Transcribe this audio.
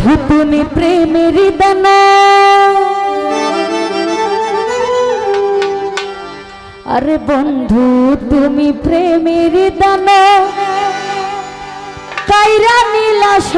বন্ধু তুমি প্রেমের দানা। আরে বন্ধু তুমি প্রেমের দানা। কাইরা নীলাশ